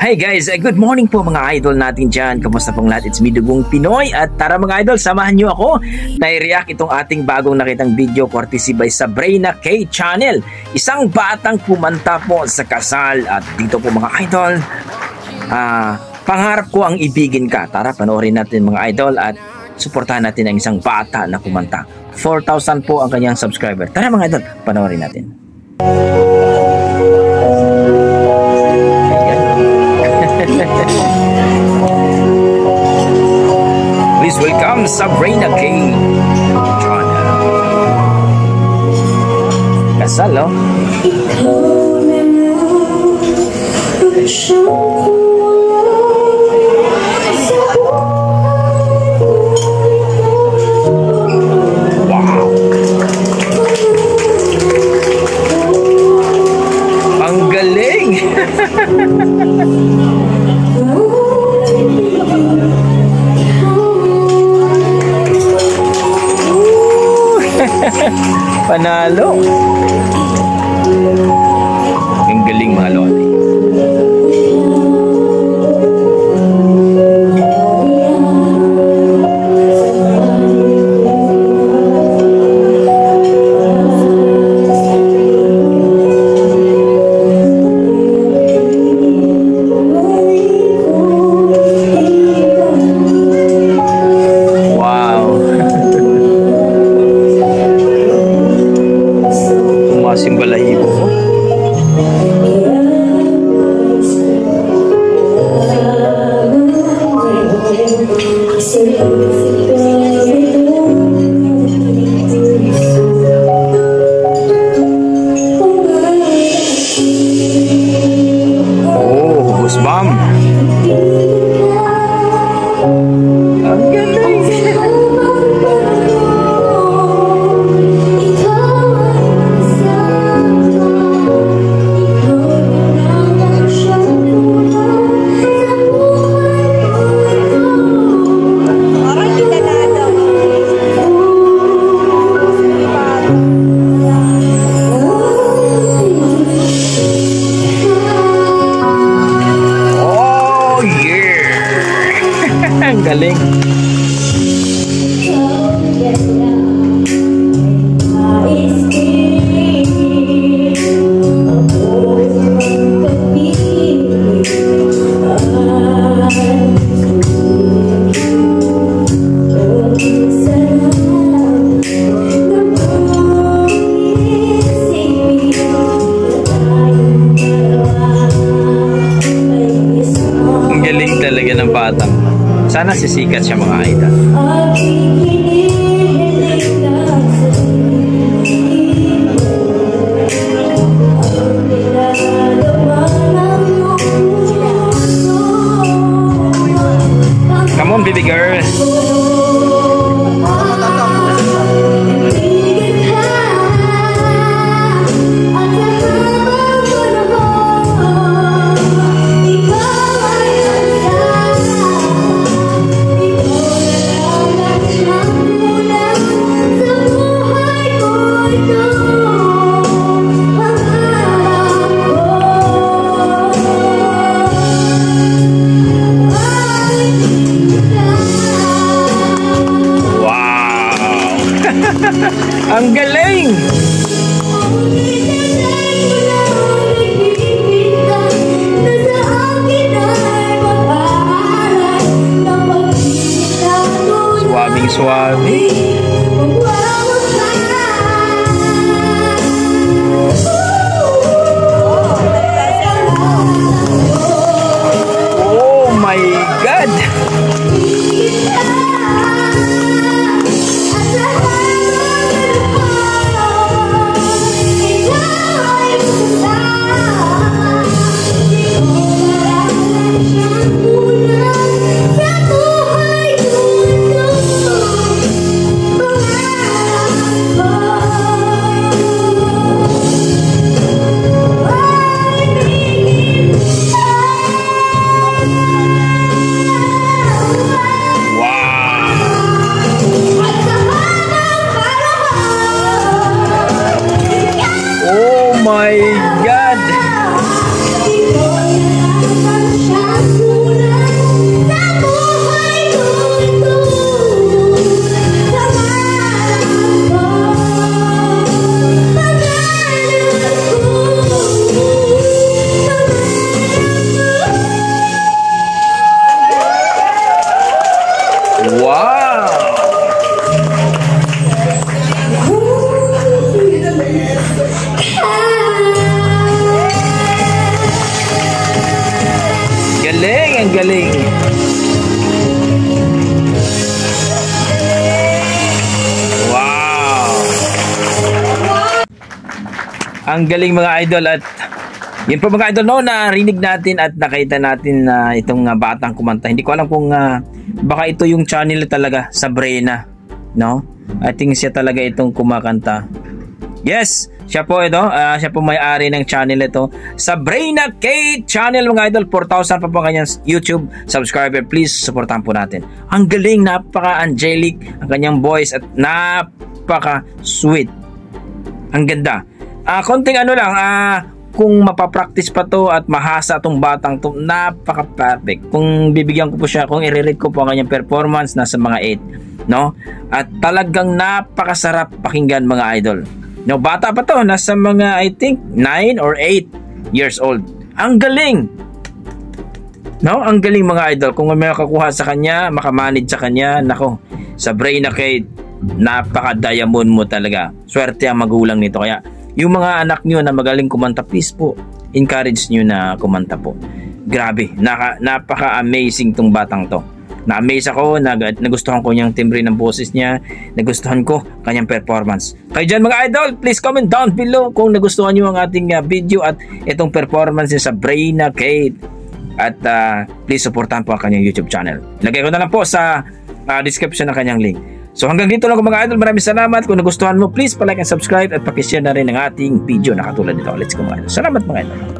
Hi guys, uh, good morning po mga idol natin dyan. Kamusta pong lahat? It's me, Dugong Pinoy. At tara mga idol, samahan nyo ako na i-react itong ating bagong nakitang video courtesy by Sabrina K Channel. Isang batang kumanta po sa kasal. At dito po mga idol, ah, pangarap ko ang ibigin ka. Tara, panoorin natin mga idol at suportahan natin ang isang bata na kumanta. 4,000 po ang kanyang subscriber. Tara mga idol, panoorin natin. Welcome Sabrina King. Kasal, oh. Wow. Panalo! Ang galing mga lodi. Oh, galing. Sana sisikat siya mga idol. Ang galing! Suwaming suwami. Oh my God! you. Galing. Wow! Ang galing mga idol at yun po mga idol no, narinig natin at nakita natin na itong uh, batang kumanta. Hindi ko alam kung uh, baka ito yung channel talaga, Sabrina. No? I think siya talaga itong kumakanta. Yes, siya po ito. Uh, siya po may-ari ng channel ito. Sabrina K channel mga idol. 4,000 pa po kanyang YouTube subscriber. Please, supportahan po natin. Ang galing, napaka-angelic ang kanyang voice at napaka-sweet. Ang ganda. Uh, konting ano lang, uh, kung mapapractice pa to at mahasa tong batang to, napaka-perfect. Kung bibigyan ko po siya, kung i-rate ko po ang kanyang performance, nasa mga 8. No? At talagang napakasarap pakinggan mga idol. No, bata pa to, nasa mga I think 9 or 8 years old. Ang galing. No, ang galing mga idol. Kung may makakuha sa kanya, makamanage sa kanya, nako, sa brain na kay napaka-diamond mo talaga. Swerte ang magulang nito. Kaya, yung mga anak niyo na magaling kumanta, please po, encourage niyo na kumanta po. Grabe, naka, napaka-amazing tong batang to na-amaze ako, nag nagustuhan ko yung timbre ng boses niya, nagustuhan ko kanyang performance. Kayo dyan mga idol, please comment down below kung nagustuhan nyo ang ating uh, video at itong performance niya sa Braina Kate. At uh, please supportahan po ang kanyang YouTube channel. Lagay ko na lang po sa uh, description ng kanyang link. So hanggang dito lang mga idol, maraming salamat. Kung nagustuhan mo, please palike and subscribe at pakishare na rin ang ating video na katulad nito. Let's go mga idol. Salamat mga idol.